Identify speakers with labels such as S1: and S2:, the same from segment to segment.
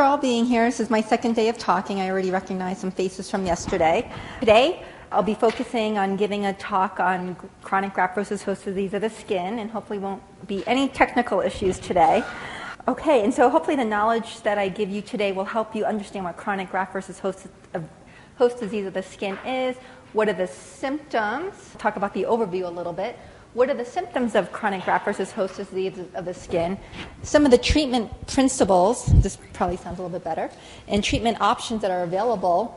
S1: for all being here. This is my second day of talking. I already recognize some faces from yesterday. Today, I'll be focusing on giving a talk on chronic graft versus host disease of the skin, and hopefully won't be any technical issues today. Okay, and so hopefully the knowledge that I give you today will help you understand what chronic graft versus host, host disease of the skin is, what are the symptoms, talk about the overview a little bit, what are the symptoms of chronic graft versus host disease of the skin? Some of the treatment principles, this probably sounds a little bit better, and treatment options that are available.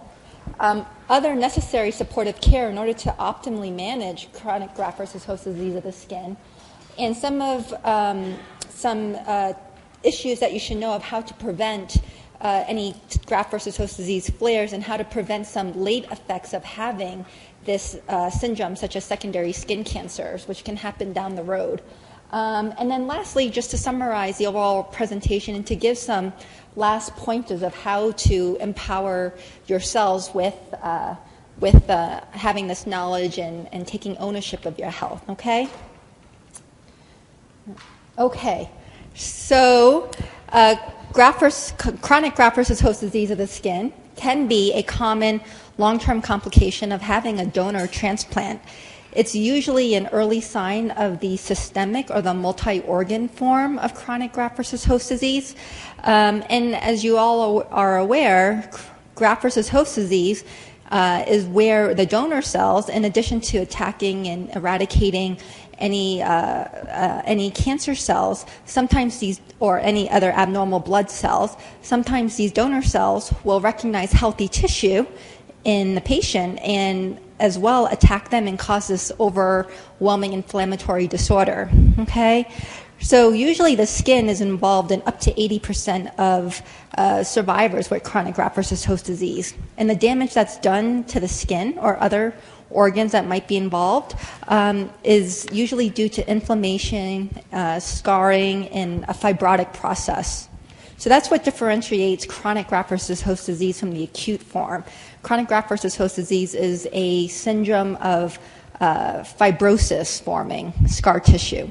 S1: Um, other necessary supportive care in order to optimally manage chronic graft versus host disease of the skin. And some of um, some uh, issues that you should know of how to prevent uh, any graft versus host disease flares and how to prevent some late effects of having this uh, syndrome, such as secondary skin cancers, which can happen down the road. Um, and then, lastly, just to summarize the overall presentation and to give some last pointers of how to empower yourselves with, uh, with uh, having this knowledge and, and taking ownership of your health, okay? Okay, so uh, graft versus, chronic graft versus host disease of the skin can be a common long term complication of having a donor transplant. It's usually an early sign of the systemic or the multi organ form of chronic graft versus host disease. Um, and as you all are aware, graft versus host disease uh, is where the donor cells, in addition to attacking and eradicating any uh, uh, any cancer cells, sometimes these or any other abnormal blood cells, sometimes these donor cells will recognize healthy tissue in the patient and as well attack them and cause this overwhelming inflammatory disorder. Okay? So, usually the skin is involved in up to 80% of uh, survivors with chronic graft versus host disease. And the damage that's done to the skin or other organs that might be involved um, is usually due to inflammation, uh, scarring, and a fibrotic process. So that's what differentiates chronic graft versus host disease from the acute form. Chronic graft versus host disease is a syndrome of uh, fibrosis forming scar tissue.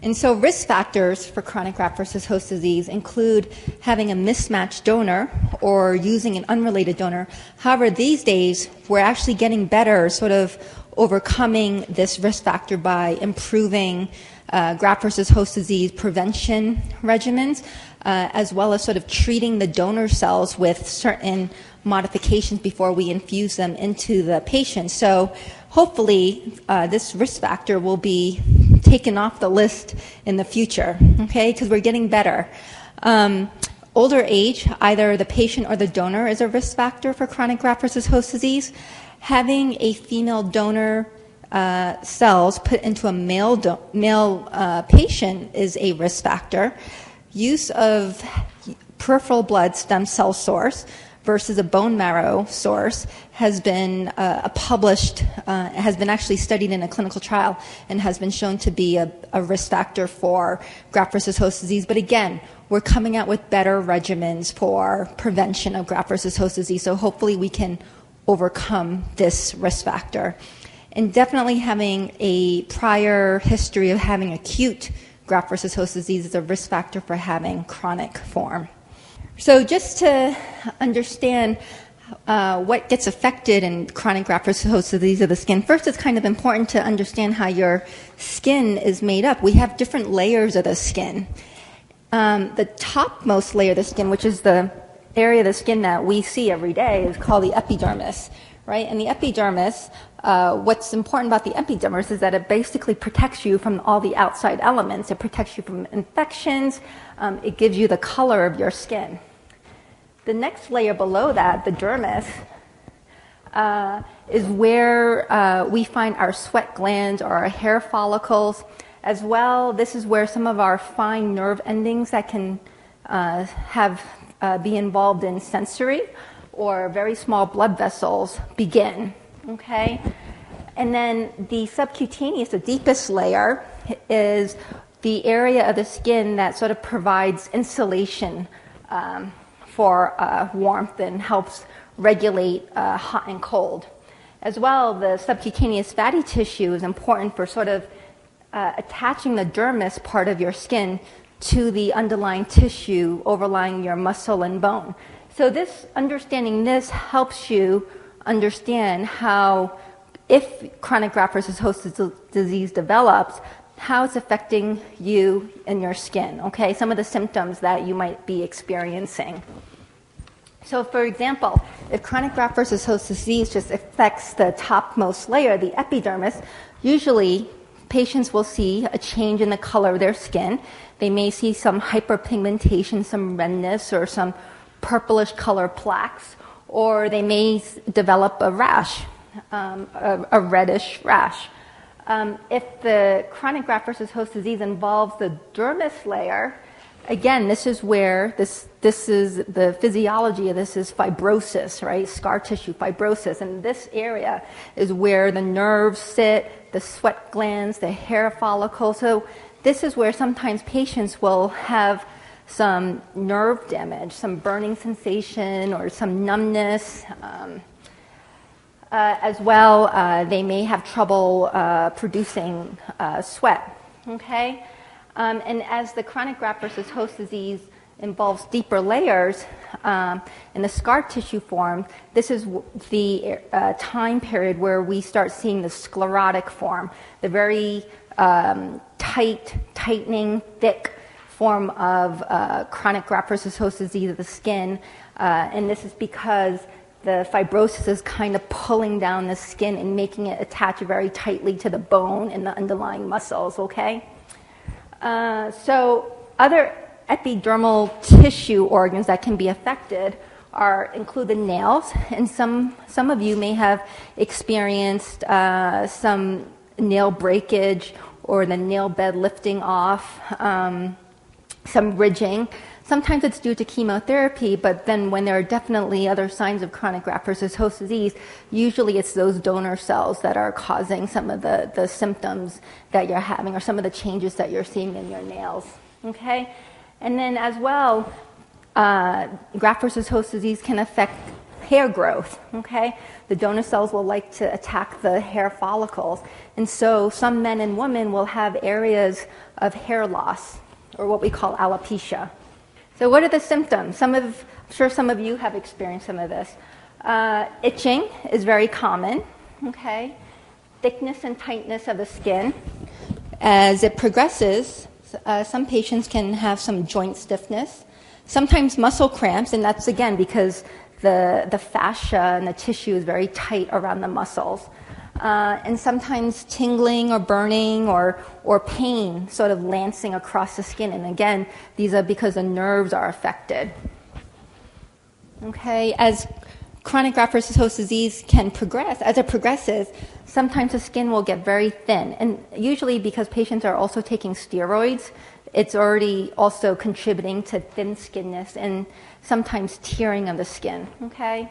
S1: And so, risk factors for chronic graft versus host disease include having a mismatched donor or using an unrelated donor. However, these days, we're actually getting better, sort of overcoming this risk factor by improving uh, graft versus host disease prevention regimens, uh, as well as sort of treating the donor cells with certain modifications before we infuse them into the patient. So hopefully uh, this risk factor will be taken off the list in the future, okay, because we're getting better. Um, older age, either the patient or the donor is a risk factor for chronic graft versus host disease. Having a female donor uh, cells put into a male, do- male uh, patient is a risk factor. Use of peripheral blood stem cell source versus a bone marrow source has been uh, published, uh, has been actually studied in a clinical trial and has been shown to be a, a, risk factor for graft versus host disease. But again, we're coming out with better regimens for prevention of graft versus host disease. So hopefully we can overcome this risk factor. And definitely having a prior history of having acute graft versus host disease is a risk factor for having chronic form. So, just to understand uh, what gets affected in chronic graft versus host disease of the skin, first it's kind of important to understand how your skin is made up. We have different layers of the skin. Um, the topmost layer of the skin, which is the area of the skin that we see every day, is called the epidermis, right? And the epidermis, uh, what's important about the epidermis is that it basically protects you from all the outside elements. It protects you from infections. Um, it gives you the color of your skin. The next layer below that, the dermis, uh, is where uh, we find our sweat glands or our hair follicles. As well, this is where some of our fine nerve endings that can uh, have uh, be involved in sensory or very small blood vessels begin. Okay, and then the subcutaneous, the deepest layer, is the area of the skin that sort of provides insulation um, for uh, warmth and helps regulate uh, hot and cold. As well, the subcutaneous fatty tissue is important for sort of uh, attaching the dermis part of your skin to the underlying tissue overlying your muscle and bone. So this understanding this helps you understand how if chronic graft versus host disease develops, how it's affecting you and your skin, okay? Some of the symptoms that you might be experiencing. So, for example, if chronic graft versus host disease just affects the topmost layer, the epidermis, usually patients will see a change in the color of their skin. They may see some hyperpigmentation, some redness, or some purplish color plaques, or they may develop a rash, um, a, a, reddish rash. Um, if the chronic graft versus host disease involves the dermis layer, again, this is where this, this is the physiology of this is fibrosis, right? Scar tissue fibrosis. And this area is where the nerves sit, the sweat glands, the hair follicles. So this is where sometimes patients will have some nerve damage, some burning sensation, or some numbness. Um, uh, as well, uh, they may have trouble uh, producing uh, sweat. Okay? Um, and as the chronic graft versus host disease involves deeper layers um, and the scar tissue forms, this is the uh, time period where we start seeing the sclerotic form, the very um, tight, tightening, thick form of uh, chronic graft versus host disease of the skin. Uh, and this is because the fibrosis is kind of pulling down the skin and making it attach very tightly to the bone and the underlying muscles, okay? Uh, so, other epidermal tissue organs that can be affected are include the nails, and some some of you may have experienced uh, some nail breakage or the nail bed lifting off, um, some ridging. Sometimes it's due to chemotherapy, but then when there are definitely other signs of chronic graft versus host disease, usually it's those donor cells that are causing some of the, the symptoms that you're having or some of the changes that you're seeing in your nails. Okay? And then as well, uh, graft versus host disease can affect hair growth. Okay? The donor cells will like to attack the hair follicles. And so some men and women will have areas of hair loss, or what we call alopecia. So, what are the symptoms? Some of, I'm sure some of you have experienced some of this. Uh, itching is very common, okay? Thickness and tightness of the skin. As it progresses, uh, some patients can have some joint stiffness, sometimes muscle cramps, and that's again because the, the fascia and the tissue is very tight around the muscles uh, and sometimes tingling or burning or, or pain sort of lancing across the skin. And again, these are because the nerves are affected. Okay, as chronic graft versus host disease can progress, as it progresses, sometimes the skin will get very thin. And usually, because patients are also taking steroids, it's already also contributing to thin skinness and sometimes tearing of the skin. Okay?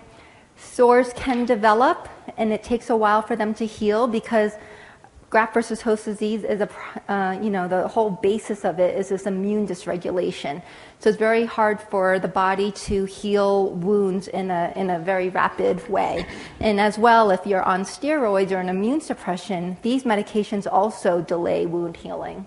S1: Sores can develop, and it takes a while for them to heal because graft versus host disease is a, uh, you know, the whole basis of it is this immune dysregulation. So it's very hard for the body to heal wounds in a, in a very rapid way. And as well, if you're on steroids or an immune suppression, these medications also delay wound healing.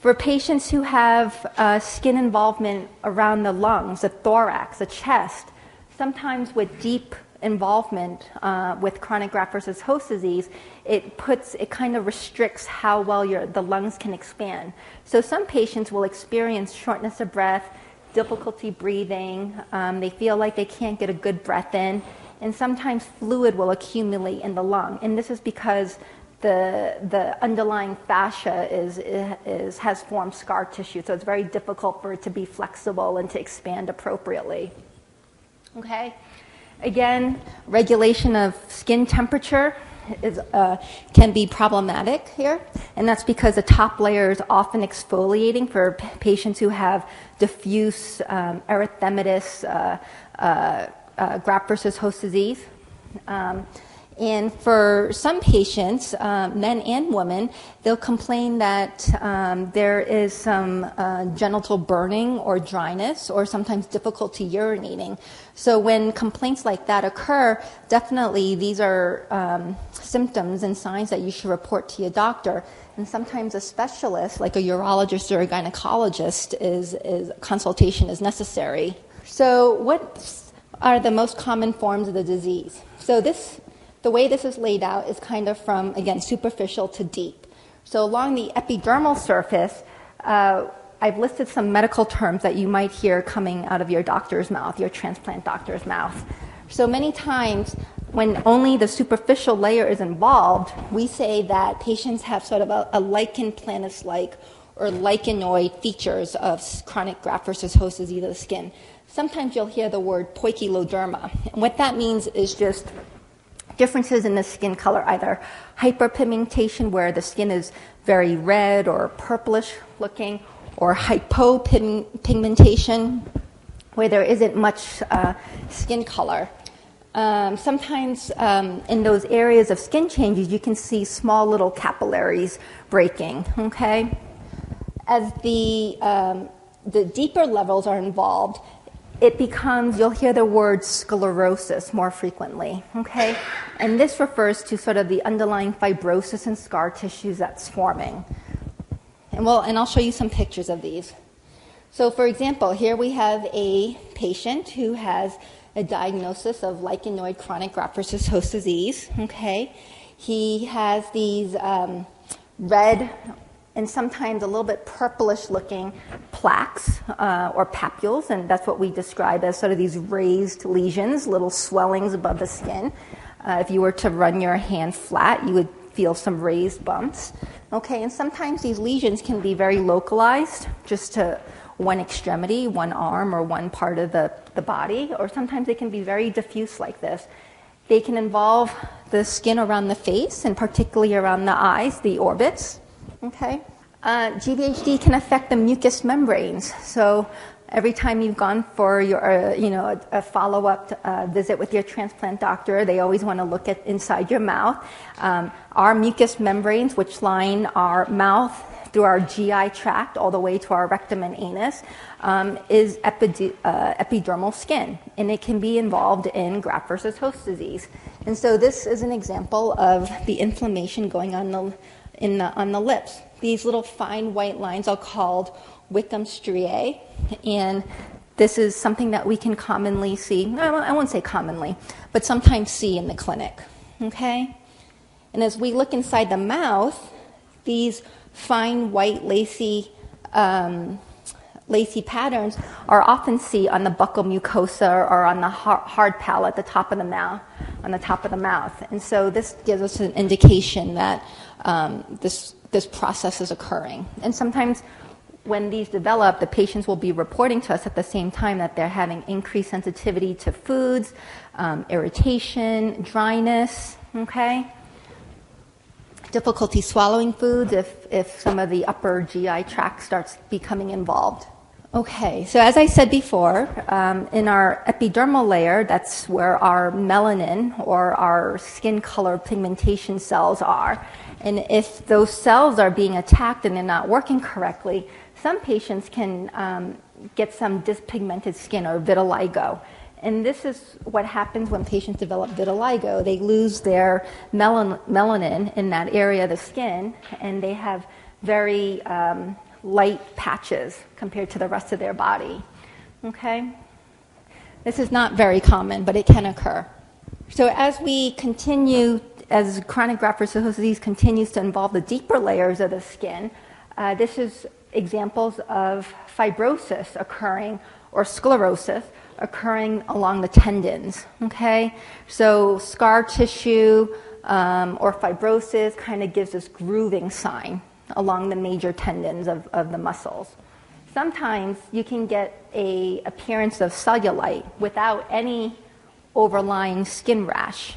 S1: For patients who have uh, skin involvement around the lungs, the thorax, the chest, sometimes with deep involvement uh, with chronic graft versus host disease, it puts it kind of restricts how well your the lungs can expand. So some patients will experience shortness of breath, difficulty breathing. Um, they feel like they can't get a good breath in, and sometimes fluid will accumulate in the lung. And this is because the the underlying fascia is, is has formed scar tissue, so it's very difficult for it to be flexible and to expand appropriately. Okay? Again, regulation of skin temperature is, uh, can be problematic here, and that's because the top layer is often exfoliating for patients who have diffuse um, erythematous uh, uh, uh graft versus host disease. Um, And for some patients, uh, men and women, they'll complain that um, there is some uh, genital burning or dryness or sometimes difficulty urinating. So when complaints like that occur, definitely these are um, symptoms and signs that you should report to your doctor. And sometimes a specialist, like a urologist or a gynecologist, is, is consultation is necessary. So what are the most common forms of the disease? So this the way this is laid out is kind of from, again, superficial to deep. So along the epidermal surface, uh, I've listed some medical terms that you might hear coming out of your doctor's mouth, your transplant doctor's mouth. So many times, when only the superficial layer is involved, we say that patients have sort of a, a lichen planus like or lichenoid features of chronic graft versus host disease of the skin. Sometimes you'll hear the word poikiloderma. And what that means is just differences in the skin color, either hyperpigmentation, where the skin is very red or purplish looking, or hypopigmentation, where there isn't much uh, skin color. Um, sometimes um, in those areas of skin changes, you can see small little capillaries breaking. Okay, as the um, the deeper levels are involved, it becomes, you'll hear the word sclerosis more frequently, okay? And this refers to sort of the underlying fibrosis and scar tissues that's forming. And, well, and I'll show you some pictures of these. So, for example, here we have a patient who has a diagnosis of lichenoid chronic graft versus host disease, okay? He has these um, red and sometimes a little bit purplish looking plaques uh, or papules, and that's what we describe as sort of these raised lesions, little swellings above the skin. Uh, if you were to run your hand flat, you would feel some raised bumps. Okay, and sometimes these lesions can be very localized, just to one extremity, one arm, or one part of the, the body, or sometimes they can be very diffuse like this. They can involve the skin around the face, and particularly around the eyes, the orbits. Okay? Uh, GVHD can affect the mucous membranes. So every time you've gone for your, uh, you know, a, a follow-up uh, visit with your transplant doctor, they always want to look at inside your mouth. Um, our mucous membranes, which line our mouth through our GI tract all the way to our rectum and anus, um, is epi- uh, epidermal skin, and it can be involved in graft versus host disease. And so this is an example of the inflammation going on the in the, on the lips. These little fine white lines are called Wickham striae, and this is something that we can commonly see. I won't say commonly, but sometimes see in the clinic. Okay? And as we look inside the mouth, these fine white lacy um, lacy patterns are often seen on the buccal mucosa or on the hard palate the top of the mouth on the top of the mouth and so this gives us an indication that um, this, this process is occurring. And sometimes when these develop, the patients will be reporting to us at the same time that they're having increased sensitivity to foods, um, irritation, dryness, okay? Difficulty swallowing foods if, if some of the upper GI tract starts becoming involved. Okay, so as I said before, um, in our epidermal layer, that's where our melanin or our skin color pigmentation cells are. And if those cells are being attacked and they're not working correctly, some patients can um, get some dyspigmented skin or vitiligo. And this is what happens when patients develop vitiligo. They lose their melan- melanin in that area of the skin, and they have very um, light patches compared to the rest of their body. Okay? This is not very common, but it can occur. So as we continue as chronic graft-versus-host disease continues to involve the deeper layers of the skin, uh, this is examples of fibrosis occurring or sclerosis occurring along the tendons. Okay, so scar tissue um, or fibrosis kind of gives this grooving sign along the major tendons of, of the muscles. Sometimes you can get a appearance of cellulite without any overlying skin rash,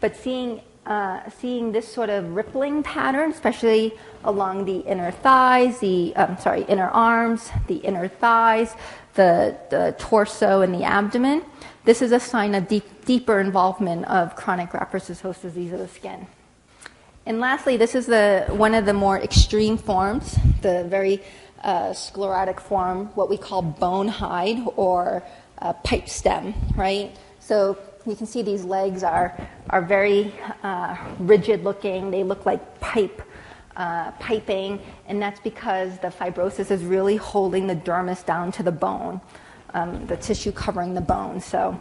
S1: but seeing uh, seeing this sort of rippling pattern, especially along the inner thighs, the um, sorry inner arms, the inner thighs, the, the torso and the abdomen, this is a sign of deep, deeper involvement of chronic graft versus host disease of the skin. And lastly, this is the, one of the more extreme forms, the very uh, sclerotic form, what we call bone hide or uh, pipe stem, right? So you can see these legs are, are very uh, rigid looking. They look like pipe, uh, piping, and that's because the fibrosis is really holding the dermis down to the bone, um, the tissue covering the bone. So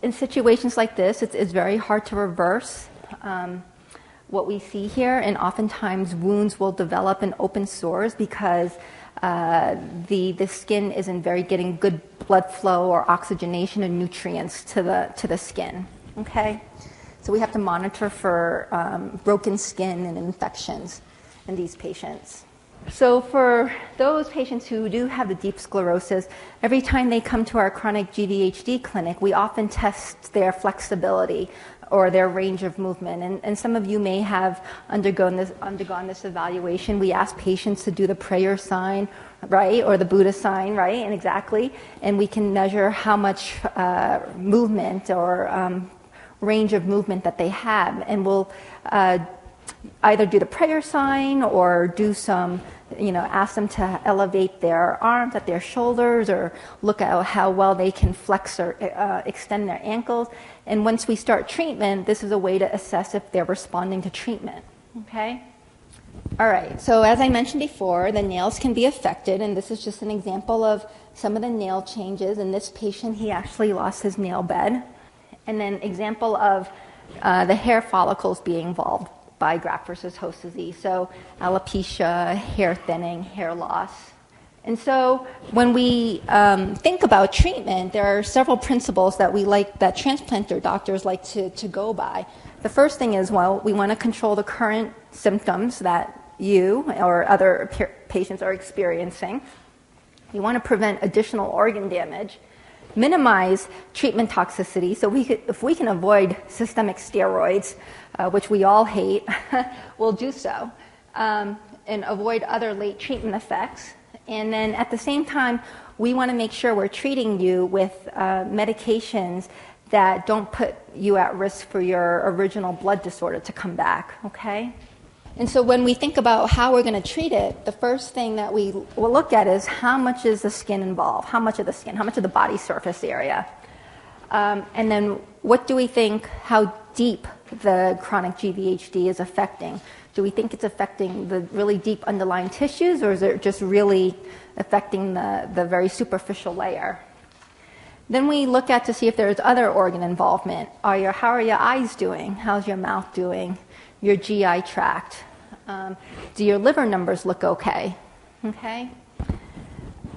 S1: in situations like this, it's, it's very hard to reverse. Um, what we see here, and oftentimes wounds will develop in open sores because uh, the, the skin isn't very getting good blood flow or oxygenation and nutrients to the, to the skin. Okay? So we have to monitor for um, broken skin and infections in these patients. So, for those patients who do have the deep sclerosis, every time they come to our chronic GVHD clinic, we often test their flexibility or their range of movement. And, and some of you may have undergone this, undergone this evaluation. We ask patients to do the prayer sign, right, or the Buddha sign, right, and exactly. And we can measure how much uh, movement or um, range of movement that they have. And we'll uh, either do the prayer sign or do some you know, ask them to elevate their arms at their shoulders or look at how well they can flex or uh, extend their ankles. And once we start treatment, this is a way to assess if they're responding to treatment. Okay? All right, so as I mentioned before, the nails can be affected, and this is just an example of some of the nail changes. In this patient, he actually lost his nail bed. And then example of uh, the hair follicles being involved by graft versus host disease. So, alopecia, hair thinning, hair loss. And so, when we um, think about treatment, there are several principles that we like, that transplanter doctors like to, to go by. The first thing is, well, we want to control the current symptoms that you or other patients are experiencing. You want to prevent additional organ damage minimize treatment toxicity. So we could, if we can avoid systemic steroids, uh, which we all hate, we'll do so, um, and avoid other late treatment effects. And then at the same time, we want to make sure we're treating you with uh, medications that don't put you at risk for your original blood disorder to come back, okay? And so when we think about how we're going to treat it, the first thing that we will look at is how much is the skin involved? How much of the skin? How much of the body surface area? Um, and then what do we think, how deep the chronic GVHD is affecting? Do we think it's affecting the really deep underlying tissues, or is it just really affecting the, the very superficial layer? Then we look at to see if there's other organ involvement. Are your, how are your eyes doing? How's your mouth doing? Your GI tract? Um, do your liver numbers look okay? Okay.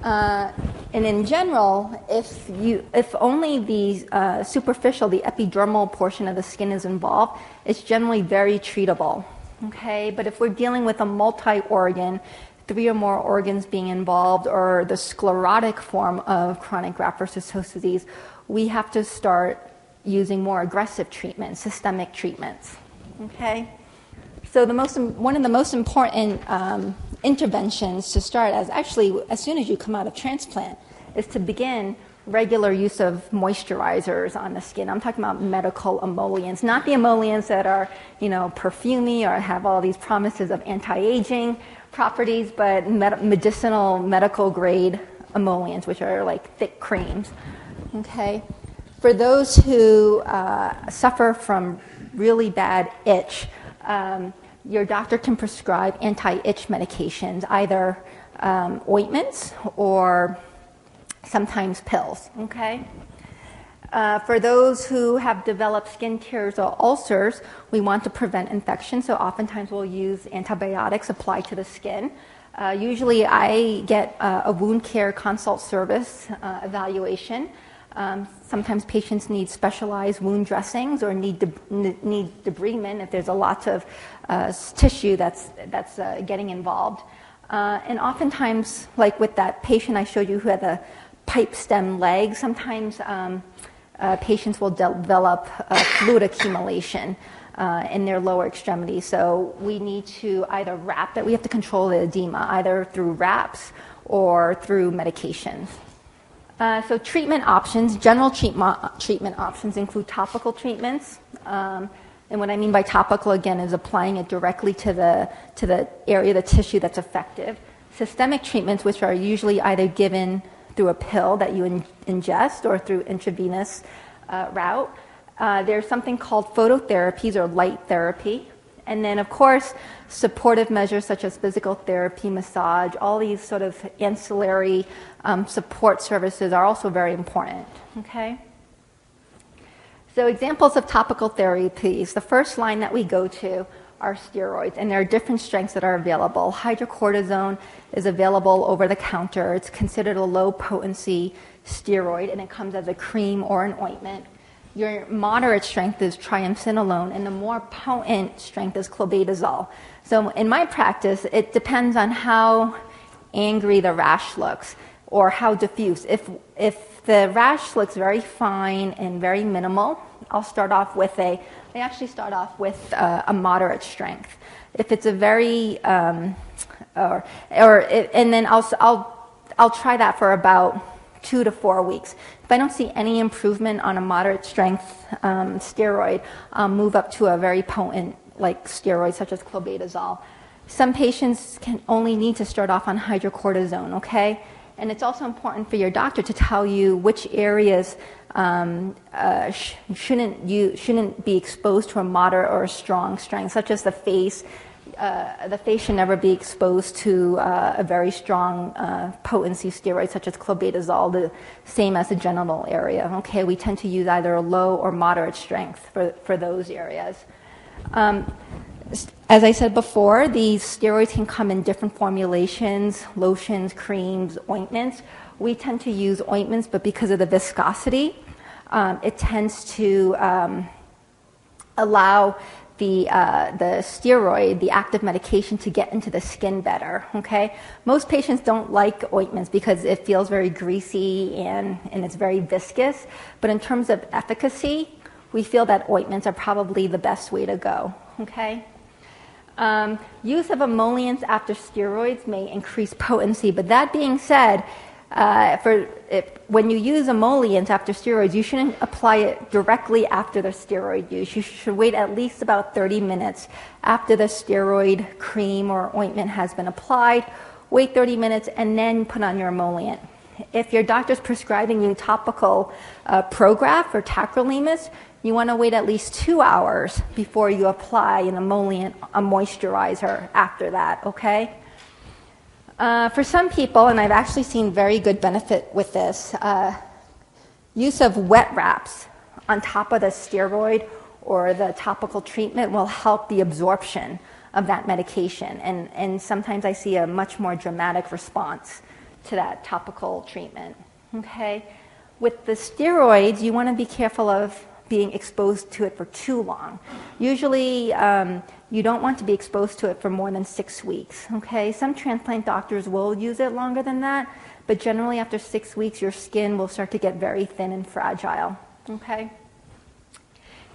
S1: Uh, and in general, if you if only the uh, superficial, the epidermal portion of the skin is involved, it's generally very treatable. Okay, but if we're dealing with a multi-organ, three or more organs being involved, or the sclerotic form of chronic graft versus host disease, we have to start using more aggressive treatments, systemic treatments. Okay. So the most, one of the most important um, interventions to start as actually as soon as you come out of transplant is to begin regular use of moisturizers on the skin. I'm talking about medical emollients, not the emollients that are, you know, perfumey or have all these promises of anti-aging properties, but med- medicinal, medical grade emollients, which are like thick creams. Okay. For those who uh, suffer from really bad itch, um, your doctor can prescribe anti-itch medications, either um, ointments or sometimes pills. Okay. Uh, for those who have developed skin tears or ulcers, we want to prevent infection, so oftentimes we'll use antibiotics applied to the skin. Uh, usually, I get uh, a wound care consult service uh, evaluation. Um, sometimes patients need specialized wound dressings or need, de- need debridement if there's a lot of uh, tissue that's, that's uh, getting involved. Uh, and oftentimes, like with that patient I showed you who had the pipe stem leg, sometimes um, uh, patients will develop fluid accumulation. Uh, in their lower extremity. So we need to either wrap it, we have to control the edema either through wraps or through medications. Uh, so treatment options, general treatment, treatment options include topical treatments. Um, and what I mean by topical, again, is applying it directly to the, to the area of the tissue that's effective. Systemic treatments, which are usually either given through a pill that you in, ingest or through intravenous uh, route. Uh, there's something called phototherapies or light therapy. And then, of course, supportive measures such as physical therapy, massage, all these sort of ancillary um, support services are also very important. Okay? So, examples of topical therapies the first line that we go to are steroids, and there are different strengths that are available. Hydrocortisone is available over the counter, it's considered a low potency steroid, and it comes as a cream or an ointment. Your moderate strength is triamcinolone, and the more potent strength is clobetasol. So, in my practice, it depends on how angry the rash looks or how diffuse. If, if the rash looks very fine and very minimal, I'll start off with a, I actually start off with a, a moderate strength. If it's a very, um, or, or it, and then I'll, I'll, I'll try that for about two to four weeks. If I don't see any improvement on a moderate strength um, steroid, move up to a very potent like steroid such as clobetasol. Some patients can only need to start off on hydrocortisone, okay? And it's also important for your doctor to tell you which areas um, uh, sh- shouldn't, you, shouldn't be exposed to a moderate or a strong strength, such as the face, uh, the face should never be exposed to uh, a very strong uh, potency steroid such as clobetasol, the same as the genital area. Okay, we tend to use either a low or moderate strength for, for those areas. Um, as I said before, these steroids can come in different formulations lotions, creams, ointments. We tend to use ointments, but because of the viscosity, um, it tends to um, allow the, uh, the steroid, the active medication, to get into the skin better. Okay, most patients don't like ointments because it feels very greasy and, and it's very viscous. But in terms of efficacy, we feel that ointments are probably the best way to go. Okay. Um, use of emollients after steroids may increase potency, but that being said, uh, for if, when you use emollients after steroids, you shouldn't apply it directly after the steroid use. You should wait at least about 30 minutes after the steroid cream or ointment has been applied. Wait 30 minutes and then put on your emollient. If your doctor's prescribing you topical uh, Prograf or tacrolimus, you want to wait at least two hours before you apply an emollient, a moisturizer after that, okay? Uh, for some people, and I've actually seen very good benefit with this, uh, use of wet wraps on top of the steroid or the topical treatment will help the absorption of that medication. And, and sometimes I see a much more dramatic response to that topical treatment. Okay? With the steroids, you want to be careful of being exposed to it for too long. Usually, um, you don't want to be exposed to it for more than six weeks. Okay, some transplant doctors will use it longer than that, but generally after six weeks, your skin will start to get very thin and fragile. Okay.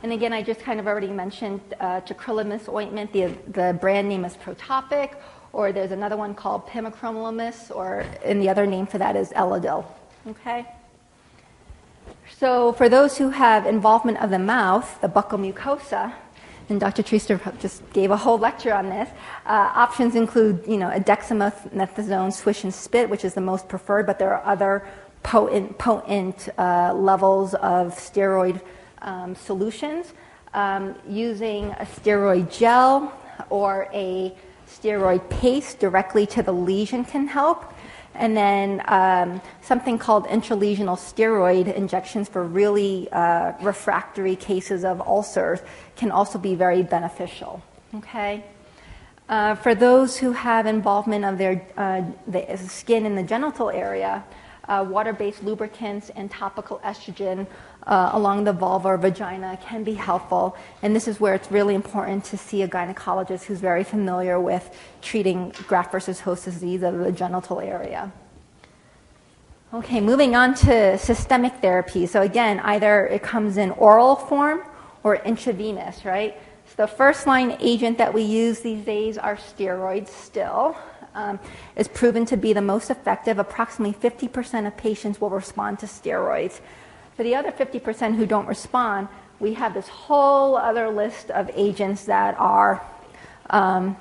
S1: And again, I just kind of already mentioned uh, tacrolimus ointment. The, the brand name is Protopic, or there's another one called pimecrolimus, or and the other name for that is Elidel. Okay. So for those who have involvement of the mouth, the buccal mucosa, and Dr. Treaster just gave a whole lecture on this. Uh, options include, you know, a dexamethasone swish and spit, which is the most preferred, but there are other potent, potent uh, levels of steroid um, solutions. Um, using a steroid gel or a steroid paste directly to the lesion can help. And then um, something called intralesional steroid injections for really uh, refractory cases of ulcers can also be very beneficial. Okay? Uh, for those who have involvement of their uh, the skin in the genital area, uh, water-based lubricants and topical estrogen uh, along the vulva or vagina can be helpful. And this is where it's really important to see a gynecologist who's very familiar with treating graft versus host disease of the genital area. Okay, moving on to systemic therapy. So again, either it comes in oral form or intravenous, right? So the first line agent that we use these days are steroids still. um, is proven to be the most effective. Approximately 50% of patients will respond to steroids. For the other 50% who don't respond, we have this whole other list of agents that are, um,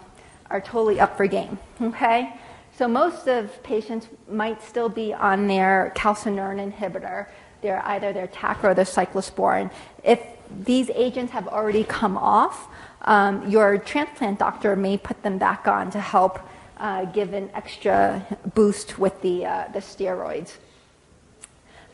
S1: are totally up for game. Okay? So most of patients might still be on their calcineurin inhibitor. They're either their TAC or their cyclosporin. If these agents have already come off, um, your transplant doctor may put them back on to help uh, give an extra boost with the, uh, the steroids.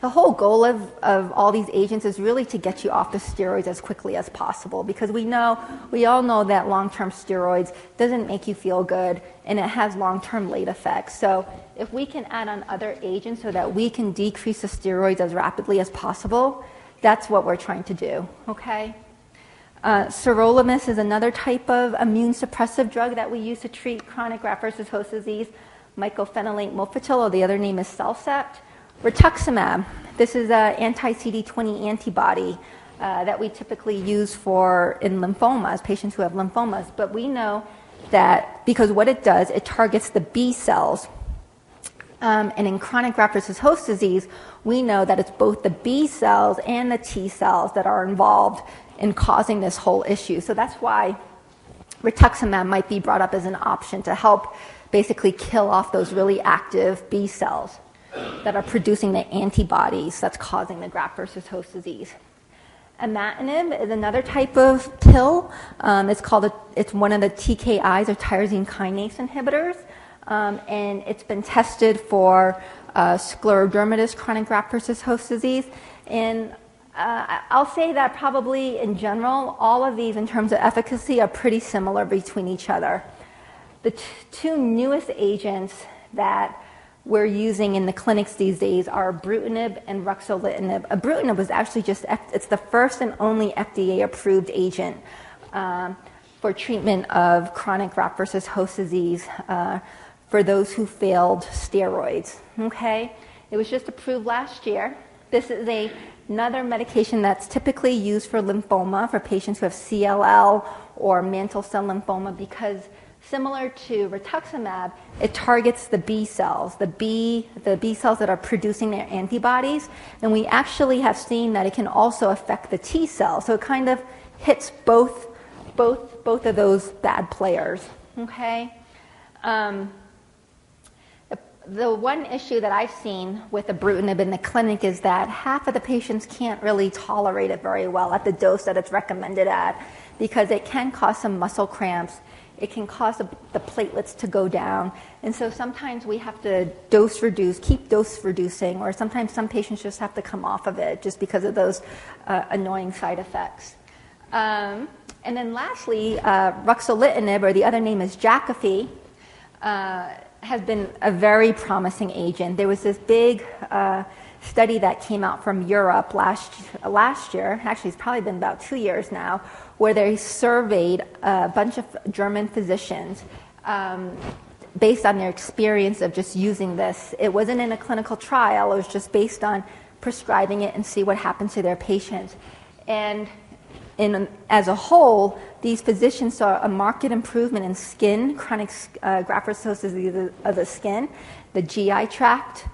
S1: The whole goal of, of all these agents is really to get you off the steroids as quickly as possible because we know, we all know that long-term steroids doesn't make you feel good and it has long-term late effects. So if we can add on other agents so that we can decrease the steroids as rapidly as possible, that's what we're trying to do, okay? Uh, sirolimus is another type of immune suppressive drug that we use to treat chronic graft versus host disease. Mycophenolate mofetil, or the other name is Cellcept. Rituximab, this is an anti-CD20 antibody uh, that we typically use for in lymphomas, patients who have lymphomas. But we know that because what it does, it targets the B cells. Um, and in chronic graft versus host disease, we know that it's both the B cells and the T cells that are involved in causing this whole issue. So that's why rituximab might be brought up as an option to help basically kill off those really active B cells that are producing the antibodies that's causing the graft versus host disease. Imatinib is another type of pill. Um, it's called a, it's one of the TKIs or tyrosine kinase inhibitors, um, and it's been tested for uh, sclerodermatous chronic graft versus host disease. And uh, I'll say that probably in general, all of these in terms of efficacy are pretty similar between each other. The t- two newest agents that we're using in the clinics these days are ibrutinib and ruxolitinib. Ibrutinib was actually just, it's the first and only FDA approved agent um, for treatment of chronic graft versus host disease uh, for those who failed steroids. Okay? It was just approved last year. This is a, another medication that's typically used for lymphoma for patients who have CLL or mantle cell lymphoma because Similar to rituximab, it targets the B cells, the B, the B cells that are producing their antibodies, and we actually have seen that it can also affect the T cells. So it kind of hits both, both, both of those bad players. Okay. Um, the one issue that I've seen with ibrutinib in the clinic is that half of the patients can't really tolerate it very well at the dose that it's recommended at because it can cause some muscle cramps it can cause the, the, platelets to go down. And so sometimes we have to dose reduce, keep dose reducing, or sometimes some patients just have to come off of it just because of those uh, annoying side effects. Um, and then lastly, uh, ruxolitinib, or the other name is Jakafi, uh, has been a very promising agent. There was this big uh, study that came out from Europe last, last year, actually, it's probably been about two years now, where they surveyed a bunch of German physicians um, based on their experience of just using this. It wasn't in a clinical trial, it was just based on prescribing it and see what happened to their patients. And in, as a whole, these physicians saw a marked improvement in skin, chronic uh, graft-versus of the skin, the GI tract,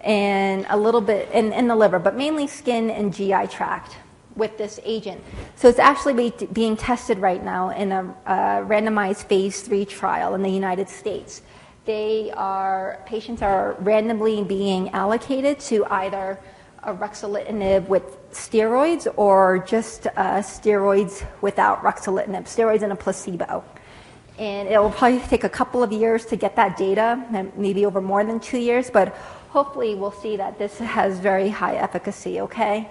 S1: and a little bit in, in the liver, but mainly skin and GI tract with this agent. So it's actually be, being tested right now in a, a randomized phase three trial in the United States. They are patients are randomly being allocated to either a ruxolitinib with steroids or just uh, steroids without ruxolitinib, steroids and a placebo. And it will probably take a couple of years to get that data, maybe over more than two years, but hopefully we'll see that this has very high efficacy, okay?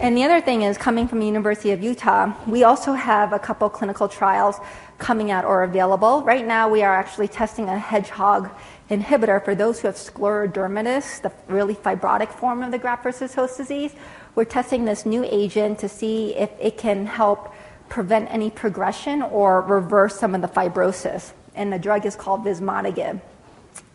S1: And the other thing is, coming from the University of Utah, we also have a couple clinical trials coming out or available. Right now, we are actually testing a hedgehog inhibitor for those who have sclerodermatous, the really fibrotic form of the graft versus host disease. We're testing this new agent to see if it can help prevent any progression or reverse some of the fibrosis. And the drug is called vismodegib.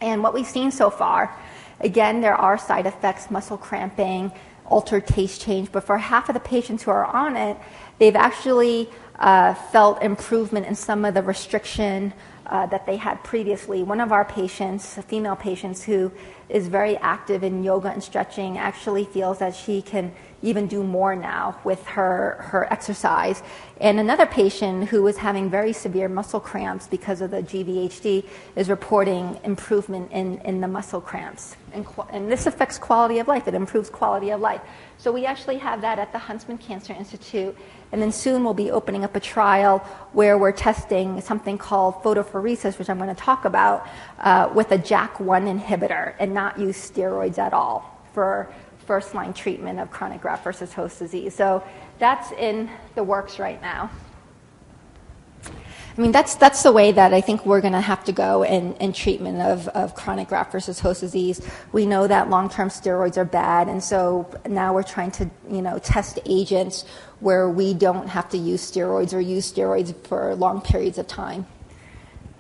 S1: And what we've seen so far, again, there are side effects, muscle cramping, altered taste change, but for half of the patients who are on it, they've actually uh, felt improvement in some of the restriction uh, that they had previously. One of our patients, a female patient who is very active in yoga and stretching, actually feels that she can even do more now with her, her exercise. And another patient who was having very severe muscle cramps because of the GVHD is reporting improvement in, in the muscle cramps. And, and this affects quality of life, it improves quality of life. So we actually have that at the Huntsman Cancer Institute. And then soon we'll be opening up a trial where we're testing something called photopheresis, which I'm going to talk about, uh, with a JAK1 inhibitor and not use steroids at all for first line treatment of chronic graft versus host disease. So that's in the works right now. I mean, that's, that's the way that I think we're going to have to go in, in treatment of, of chronic graft versus host disease. We know that long term steroids are bad, and so now we're trying to you know, test agents where we don't have to use steroids or use steroids for long periods of time.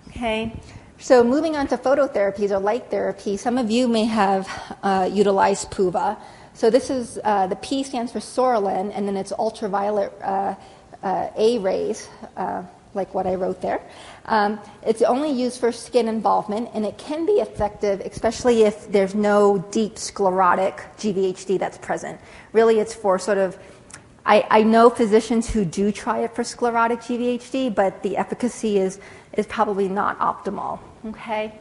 S1: Okay, so moving on to phototherapies or light therapy, some of you may have uh, utilized PUVA. So this is uh, the P stands for psoralen, and then it's ultraviolet uh, uh A rays uh, like what I wrote there. Um, it's only used for skin involvement, and it can be effective, especially if there's no deep sclerotic GVHD that's present. Really, it's for sort of I, I, know physicians who do try it for sclerotic GVHD, but the efficacy is, is probably not optimal. Okay?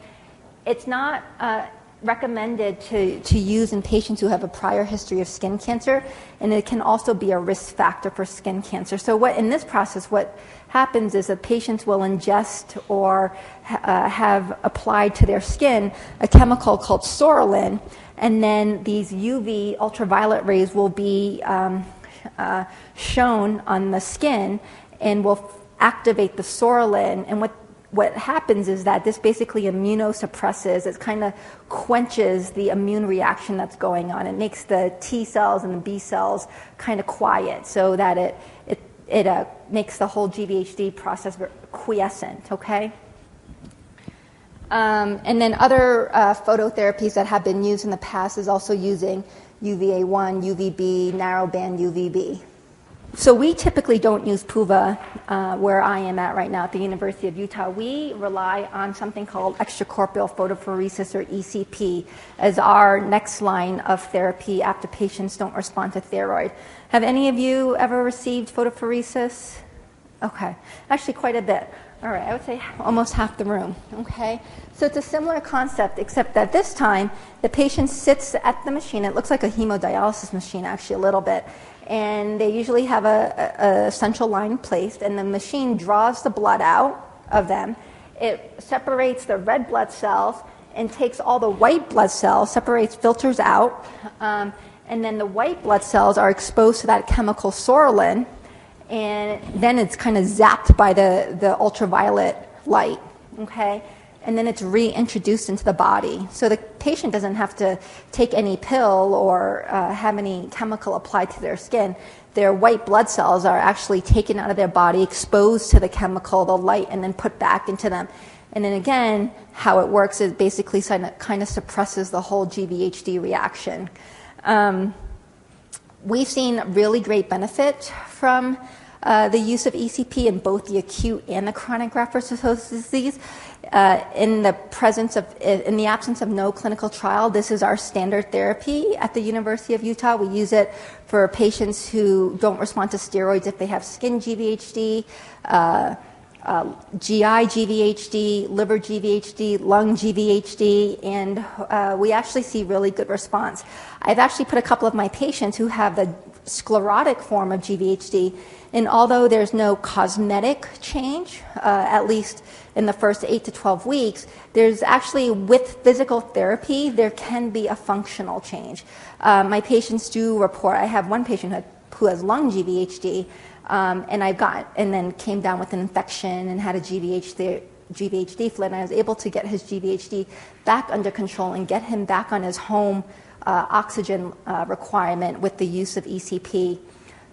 S1: It's not uh, recommended to, to use in patients who have a prior history of skin cancer, and it can also be a risk factor for skin cancer. So, what in this process, what happens is that patients will ingest or uh, have applied to their skin a chemical called psoralen, and then these UV ultraviolet rays will be um, uh, shown on the skin and will activate the psoralen. And what what happens is that this basically immunosuppresses, it kind of quenches the immune reaction that's going on. It makes the T cells and the B cells kind of quiet so that it, it, it uh, makes the whole GVHD process quiescent, okay? Um, and then other uh, phototherapies that have been used in the past is also using UVA1, UVB, narrowband UVB. So we typically don't use PUVA uh, where I am at right now at the University of Utah. We rely on something called extracorporeal photopheresis or ECP as our next line of therapy after patients don't respond to steroid. Have any of you ever received photopheresis? Okay, actually quite a bit. All right, I would say almost half the room. Okay, so it's a similar concept, except that this time the patient sits at the machine. It looks like a hemodialysis machine, actually, a little bit and they usually have a, a, central line placed, and the machine draws the blood out of them. It separates the red blood cells and takes all the white blood cells, separates, filters out, um, and then the white blood cells are exposed to that chemical psoralen, and then it's kind of zapped by the, the ultraviolet light. Okay? And then it's reintroduced into the body. So the patient doesn't have to take any pill or uh, have any chemical applied to their skin. Their white blood cells are actually taken out of their body, exposed to the chemical, the light, and then put back into them. And then again, how it works is basically kind of suppresses the whole GVHD reaction. Um, we've seen really great benefit from uh, the use of ECP in both the acute and the chronic graft versus host disease. Uh, in the presence of, in the absence of no clinical trial, this is our standard therapy at the University of Utah. We use it for patients who don't respond to steroids if they have skin GVHD, uh, uh, GI GVHD, liver GVHD, lung GVHD, and uh, we actually see really good response. I've actually put a couple of my patients who have the sclerotic form of GVHD, and although there's no cosmetic change, uh, at least in the first 8 to 12 weeks, there's actually, with physical therapy, there can be a functional change. Uh, my patients do report, I have one patient who, who has lung GVHD, um, and I got, and then came down with an infection and had a GVHD, GVHD flare, and I was able to get his GVHD back under control and get him back on his home uh, oxygen uh, requirement with the use of ECP.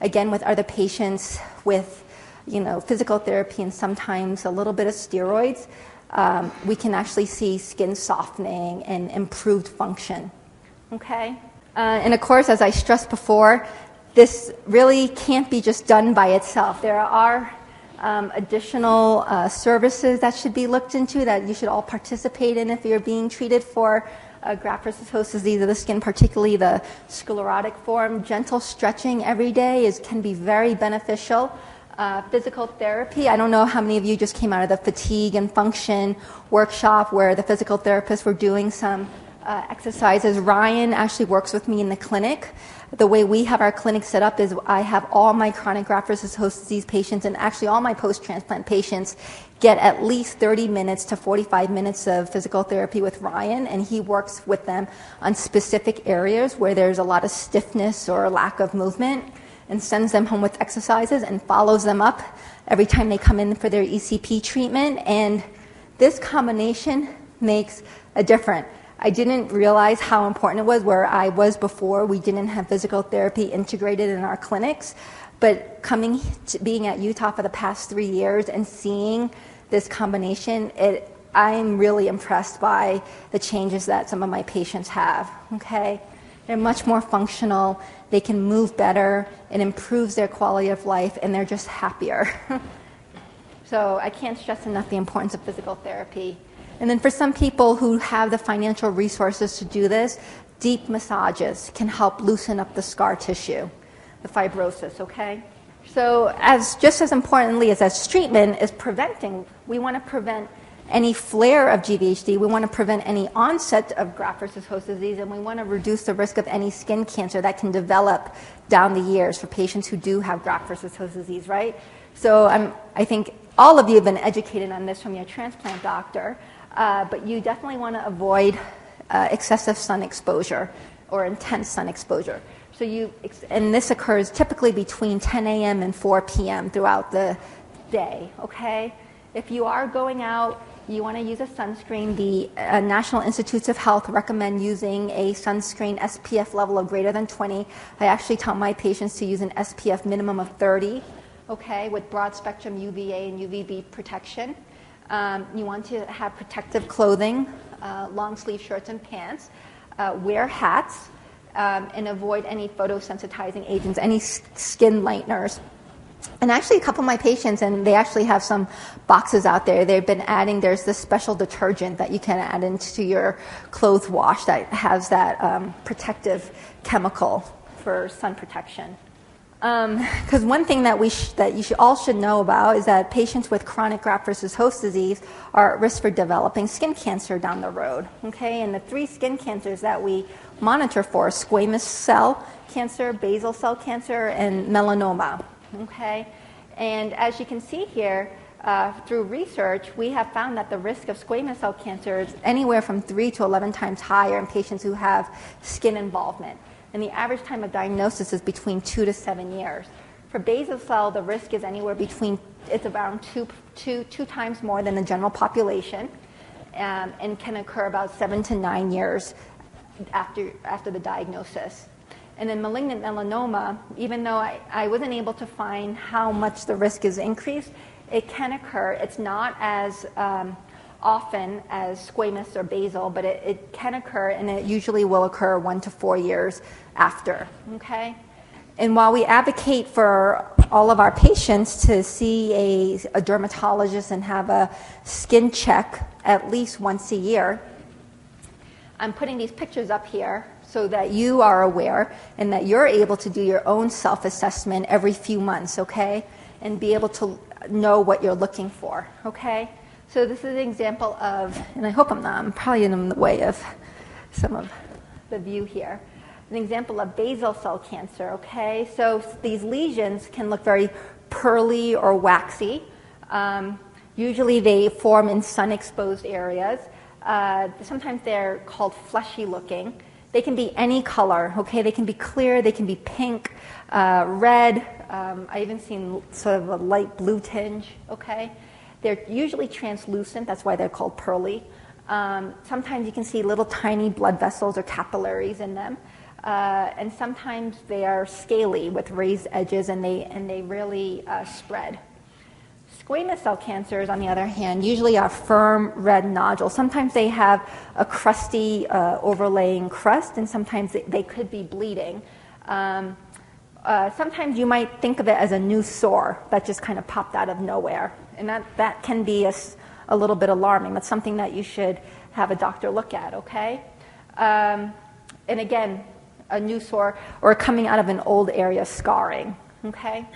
S1: Again, with other patients with you know, physical therapy and sometimes a little bit of steroids, um, we can actually see skin softening and improved function. Okay? Uh, and of course, as I stressed before, this really can't be just done by itself. There are um, additional uh, services that should be looked into that you should all participate in if you're being treated for uh, graft versus host disease of the skin, particularly the sclerotic form. Gentle stretching every day is, can be very beneficial. Uh, physical therapy. I don't know how many of you just came out of the fatigue and function workshop where the physical therapists were doing some uh, exercises. Ryan actually works with me in the clinic. The way we have our clinic set up is I have all my chronic graft versus host disease patients and actually all my post transplant patients get at least 30 minutes to 45 minutes of physical therapy with Ryan, and he works with them on specific areas where there's a lot of stiffness or lack of movement and sends them home with exercises and follows them up every time they come in for their ECP treatment. And this combination makes a difference. I didn't realize how important it was where I was before. We didn't have physical therapy integrated in our clinics. But coming to being at Utah for the past three years and seeing this combination, it, I'm really impressed by the changes that some of my patients have. Okay? They're much more functional, they can move better, it improves their quality of life, and they're just happier. so I can't stress enough the importance of physical therapy. And then for some people who have the financial resources to do this, deep massages can help loosen up the scar tissue, the fibrosis, okay? So as just as importantly as as treatment is preventing, we want to prevent any flare of GVHD, we want to prevent any onset of graft versus host disease, and we want to reduce the risk of any skin cancer that can develop down the years for patients who do have graft versus host disease, right? So I'm, I think all of you have been educated on this from your transplant doctor. Uh, but you definitely want to avoid uh, excessive sun exposure or intense sun exposure. So you, and this occurs typically between 10 a.m. and 4 p.m. throughout the day. Okay, if you are going out, you want to use a sunscreen. The uh, National Institutes of Health recommend using a sunscreen SPF level of greater than 20. I actually tell my patients to use an SPF minimum of 30. Okay, with broad spectrum UVA and UVB protection. Um, you want to have protective clothing, uh, long sleeve shirts and pants, uh, wear hats, um, and avoid any photosensitizing agents, any skin lighteners. And actually, a couple of my patients, and they actually have some boxes out there, they've been adding, there's this special detergent that you can add into your clothes wash that has that um, protective chemical for sun protection. Because um, one thing that we sh- that you should, all should know about is that patients with chronic graft versus host disease are at risk for developing skin cancer down the road. Okay, and the three skin cancers that we monitor for: squamous cell cancer, basal cell cancer, and melanoma. Okay, and as you can see here. Uh, through research, we have found that the risk of squamous cell cancer is anywhere from 3 to 11 times higher in patients who have skin involvement and the average time of diagnosis is between two to seven years. For basal cell, the risk is anywhere between, it's around two, two, two times more than the general population um, and can occur about seven to nine years after, after the diagnosis. And then malignant melanoma, even though I, I wasn't able to find how much the risk is increased, it can occur. It's not as um, often as squamous or basal, but it, it, can occur, and it usually will occur one to four years after. Okay? And while we advocate for all of our patients to see a, a dermatologist and have a skin check at least once a year, I'm putting these pictures up here so that you are aware and that you're able to do your own self assessment every few months, okay? And be able to know what you're looking for, okay? So this is an example of, and I hope I'm not, I'm probably in the way of some of the view here. An example of basal cell cancer, okay? So these lesions can look very pearly or waxy. Um, usually they form in sun exposed areas. Uh, sometimes they're called fleshy looking. They can be any color, okay? They can be clear, they can be pink, uh, red. Um, I even seen sort of a light blue tinge, okay? They're usually translucent, that's why they're called pearly. Um, sometimes you can see little tiny blood vessels or capillaries in them. Uh, and sometimes they are scaly with raised edges and they, and they really uh, spread. Squamous cell cancers, on the other hand, usually are firm red nodules. Sometimes they have a crusty uh, overlaying crust, and sometimes they, they could be bleeding. Um, uh, sometimes you might think of it as a new sore that just kind of popped out of nowhere. And that, that can be a, a little bit alarming. That's something that you should have a doctor look at, okay? Um, and again, a new sore or coming out of an old area scarring, okay?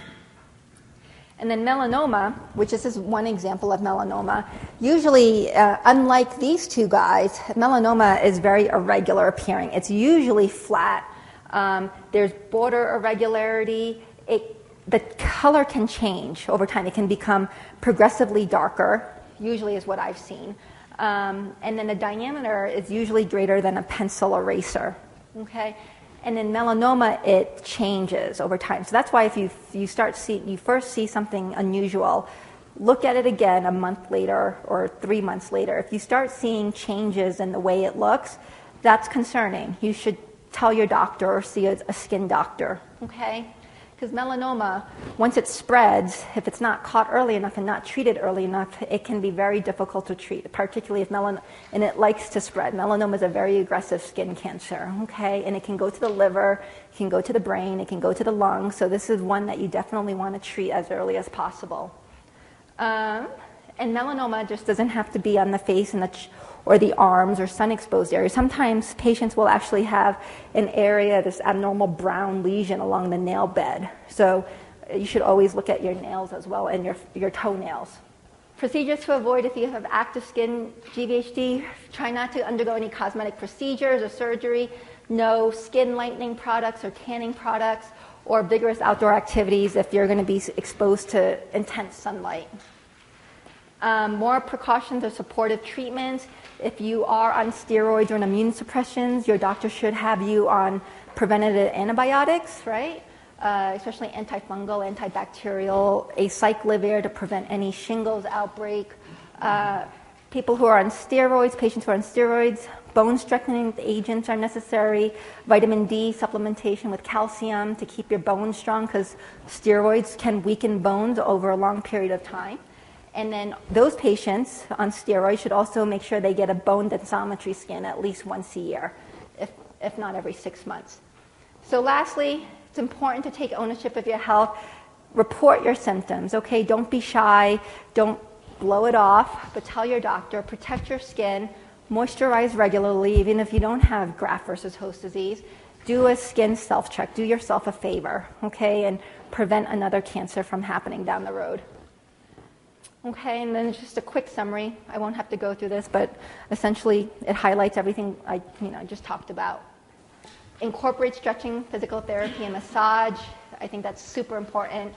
S1: And then melanoma, which is just one example of melanoma, usually, uh, unlike these two guys, melanoma is very irregular appearing. It's usually flat. Um, there's border irregularity. It, the color can change over time. It can become progressively darker, usually is what I've seen. Um, and then the diameter is usually greater than a pencil eraser. Okay? And in melanoma, it changes over time. So that's why if you, you start see, you first see something unusual, look at it again a month later or three months later. If you start seeing changes in the way it looks, that's concerning. You should tell your doctor or see a, a skin doctor. Okay? Because melanoma, once it spreads, if it's not caught early enough and not treated early enough, it can be very difficult to treat, particularly if melanoma, and it likes to spread. Melanoma is a very aggressive skin cancer, okay? And it can go to the liver, it can go to the brain, it can go to the lungs. So this is one that you definitely want to treat as early as possible. Um, and melanoma just doesn't have to be on the face and the ch- or the arms or sun exposed areas. Sometimes patients will actually have an area, this abnormal brown lesion along the nail bed. So you should always look at your nails as well and your, your toenails. Procedures to avoid if you have active skin GVHD, try not to undergo any cosmetic procedures or surgery, no skin lightening products or tanning products, or vigorous outdoor activities if you're going to be exposed to intense sunlight. Um, more precautions or supportive treatments. If you are on steroids or immune suppressions, your doctor should have you on preventative antibiotics, right? Uh, especially antifungal, antibacterial, acyclovir to prevent any shingles outbreak. Uh, people who are on steroids, patients who are on steroids, bone strengthening agents are necessary, vitamin D supplementation with calcium to keep your bones strong because steroids can weaken bones over a long period of time. And then those patients on steroids should also make sure they get a bone densitometry scan at least once a year, if, if not every six months. So, lastly, it's important to take ownership of your health. Report your symptoms, okay? Don't be shy. Don't blow it off, but tell your doctor. Protect your skin. Moisturize regularly, even if you don't have graft versus host disease. Do a skin self check. Do yourself a favor, okay? And prevent another cancer from happening down the road. Okay, and then just a quick summary. I won't have to go through this, but essentially it highlights everything I you know, just talked about. Incorporate stretching, physical therapy, and massage. I think that's super important.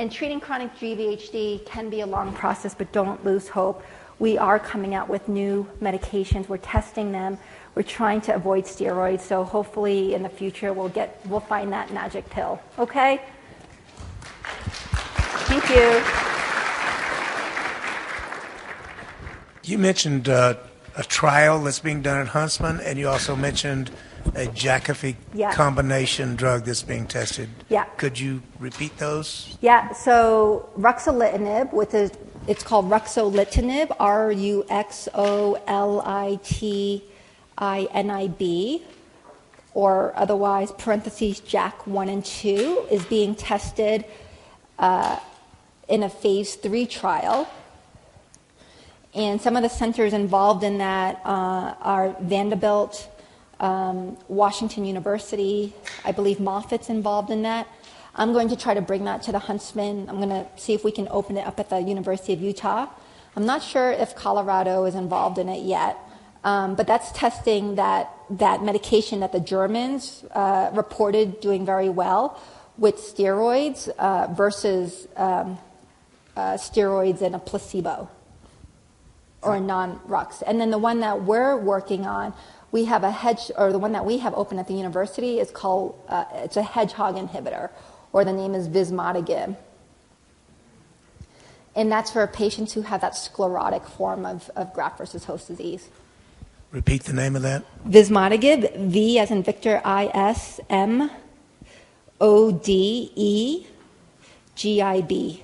S1: And treating chronic GVHD can be a long process, but don't lose hope. We are coming out with new medications. We're testing them. We're trying to avoid steroids. So hopefully in the future we'll get we'll find that magic pill. Okay? Thank you.
S2: You mentioned uh, a trial that's being done at Huntsman, and you also mentioned a Jakafi
S1: Yeah.
S2: combination drug that's being tested.
S1: Yeah.
S2: Could you repeat those?
S1: Yeah, so ruxolitinib, with a, it's called ruxolitinib, R U X O L I T I N I B, or otherwise parentheses JAK 1 and 2, is being tested uh, in a phase 3 trial. And some of the centers involved in that uh, are Vanderbilt, um, Washington University, I believe Moffitt's involved in that. I'm going to try to bring that to the Huntsman. I'm going to see if we can open it up at the University of Utah. I'm not sure if Colorado is involved in it yet, um, but that's testing that, that medication that the Germans uh, reported doing very well with steroids uh, versus um, uh, steroids and a placebo or non-rux. And then the one that we're working on, we have a hedge, or the one that we have open at the university is called, uh, it's a hedgehog inhibitor, or the name is Vismodegib. And that's for patients who have that sclerotic form of, of graft versus host disease.
S2: Repeat the name of that.
S1: Vismodegib, V as in Victor, I S M O D E G I B.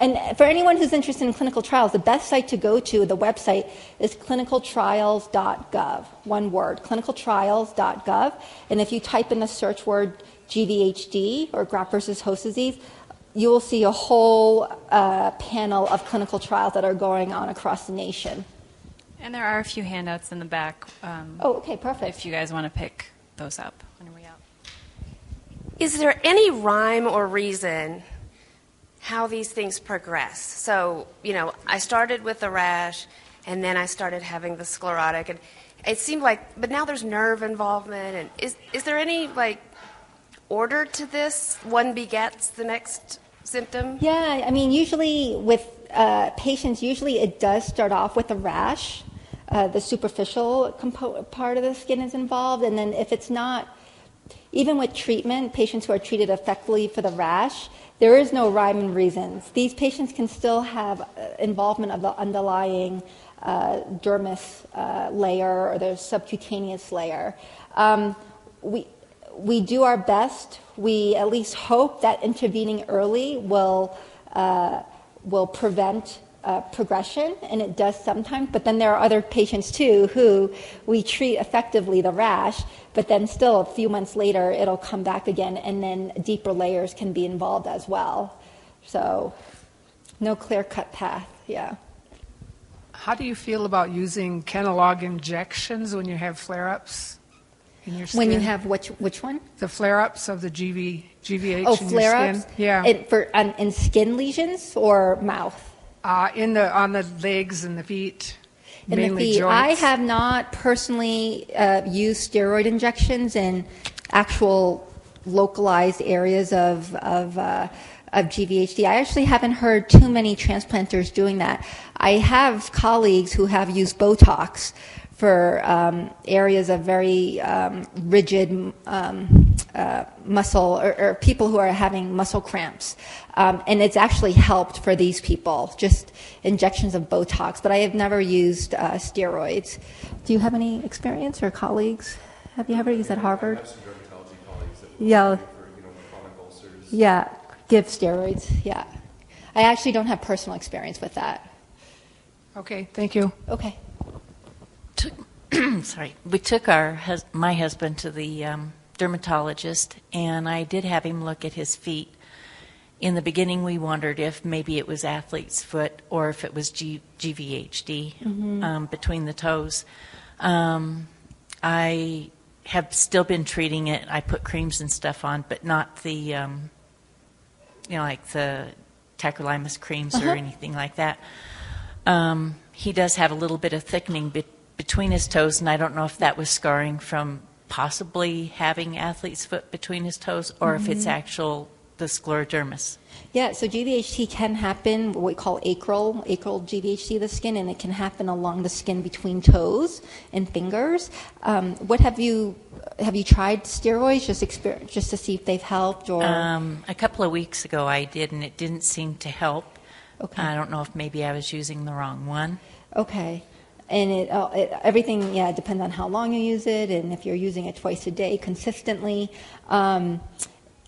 S1: Yeah, And for anyone who's interested in clinical trials, the best site to go to, the website, is clinicaltrials.gov. One word, clinicaltrials.gov. And if you type in the search word GVHD or graft versus host disease, you will see a whole uh, panel of clinical trials that are going on across the nation.
S3: And there are a few handouts in the back. Um,
S1: oh, okay, perfect.
S3: If you guys want to pick those up on way out.
S4: Is there any rhyme or reason how these things progress? So, you know, I started with the rash, and then I started having the sclerotic, and it seemed like, but now there's nerve involvement, and is is there any like order to this? One begets the next symptom?
S1: Yeah, I mean, usually with uh, patients, usually it does start off with a rash. Uh, the superficial compo- part of the skin is involved, and then if it's not, even with treatment, patients who are treated effectively for the rash, there is no rhyme and reasons. These patients can still have uh, involvement of the underlying uh, dermis uh, layer or the subcutaneous layer. Um, we, we do our best. We at least hope that intervening early will, uh, will prevent uh, progression, and it does sometimes. But then there are other patients too who we treat effectively the rash, but then still a few months later it'll come back again, and then deeper layers can be involved as well. So, no clear cut path, yeah.
S5: How do you feel about using Kenalog injections when you have flare ups? in your skin?
S1: When you have which which one?
S5: The flare-ups of the GV, GVH
S1: oh,
S5: in
S1: flare-ups?
S5: Yeah.
S1: For, um, in skin lesions or mouth?
S5: Uh, in the, on the legs and the feet.
S1: In
S5: mainly
S1: the feet.
S5: joints.
S1: I have not personally uh, used steroid injections in actual localized areas of, of uh, of GVHD. I actually haven't heard too many transplanters doing that. I have colleagues who have used Botox for um, areas of very um, rigid um, uh, muscle or, or, people who are having muscle cramps. Um, and it's actually helped for these people, just injections of Botox. But I have never used uh, steroids. Do you have any experience or colleagues? Have you ever used at Harvard? yeah. yeah, give steroids. Yeah. I actually don't have personal experience with that.
S5: Okay, thank you.
S1: Okay
S6: sorry, we took our hus- my husband to the um, dermatologist, and I did have him look at his feet. In the beginning, we wondered if maybe it was athlete's foot or if it was G- GVHD mm-hmm. um, between the toes. Um, I have still been treating it. I put creams and stuff on, but not the, um, you know, like the tacrolimus creams uh-huh. or anything like that. Um, he does have a little bit of thickening be- between his toes, and I don't know if that was scarring from possibly having athlete's foot between his toes or mm-hmm. if it's mm-hmm. actual the sclerodermis.
S1: Yeah, so GVHD can happen, what we call acral, acral GVHD of the skin, and it can happen along the skin between toes and fingers. Um, what have you have you tried steroids just exper- just to see if they've helped or?
S6: Um, a couple of weeks ago I did, and it didn't seem to help.
S1: Okay.
S6: I don't know if maybe I was using the wrong one.
S1: Okay and it, uh, it, everything yeah depends on how long you use it and if you're using it twice a day consistently. Um,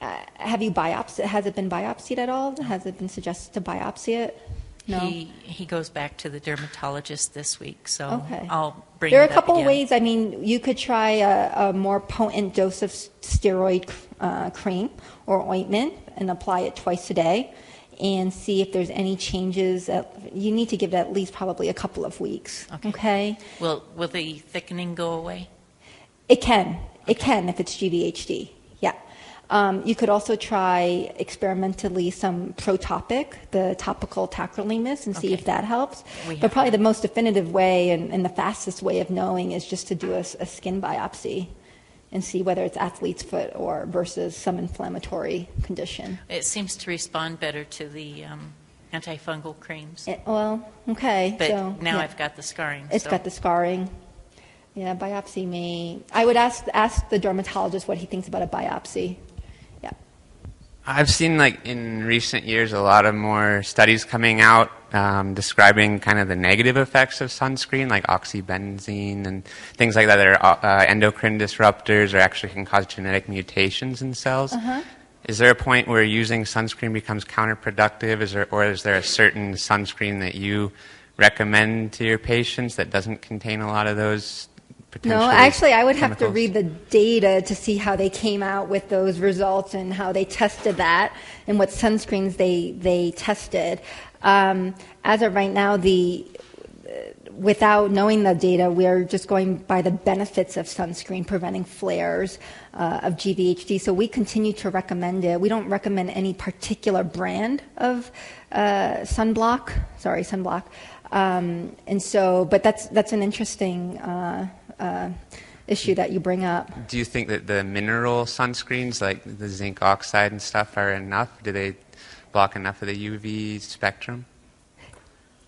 S1: uh, have you biopsied has it been biopsied at all? Has it been suggested to biopsy it? No?
S6: He he goes back to the dermatologist this week so
S1: okay.
S6: i'll bring
S1: there are
S6: a
S1: couple
S6: of
S1: ways i mean you could try a, a more potent dose of steroid uh, cream or ointment and apply it twice a day and see if there's any changes. you need to give it at least probably a couple of weeks.
S6: Okay.
S1: okay?
S6: Will Will the thickening go away?
S1: It can. It can if it's GVHD. Yeah. Um, you could also try experimentally some protopic, the topical tacrolimus, and see
S6: okay.
S1: if that helps. But probably the most definitive way and, and, the fastest way of knowing is just to do a, a skin biopsy and see whether it's athlete's foot or versus some inflammatory condition.
S6: It seems to respond better to the um, antifungal creams.
S1: It, well, okay.
S6: But
S1: so,
S6: now
S1: yeah.
S6: I've got the scarring.
S1: It's
S6: so.
S1: got the scarring. Yeah, biopsy may. I would ask ask the dermatologist what he thinks about a biopsy. Yeah.
S7: I've seen like in recent years a lot of more studies coming out um, describing kind of the negative effects of sunscreen, like oxybenzone and things like that that are uh, endocrine disruptors or actually can cause genetic mutations in cells.
S1: Uh-huh.
S7: is there a point where using sunscreen becomes counterproductive? Is there, or is there a certain sunscreen that you recommend to your patients that doesn't contain a lot of those
S1: No, actually, I would have to read the data to see how they came out with those results and how they tested that and what sunscreens they they tested. Um, as of right now, the without knowing the data, we're just going by the benefits of sunscreen preventing flares uh, of GVHD. So we continue to recommend it. We don't recommend any particular brand of uh, sunblock. Sorry, sunblock. Um, and so, but that's that's an interesting uh, uh, issue that you bring up.
S7: Do you think that the mineral sunscreens, like the zinc oxide and stuff, are enough? Do they block enough of the UV spectrum?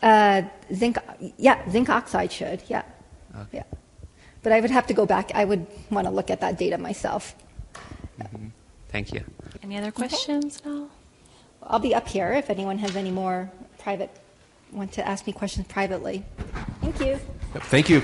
S1: Uh, zinc, yeah, zinc oxide should, yeah,
S7: Okay.
S1: yeah. But I would have to go back. I would want to look at that data myself.
S7: Thank you.
S3: Any other questions? No?
S1: I'll be up here if anyone has any more private, want to ask me questions privately. Thank you.
S8: Yep, Thank you.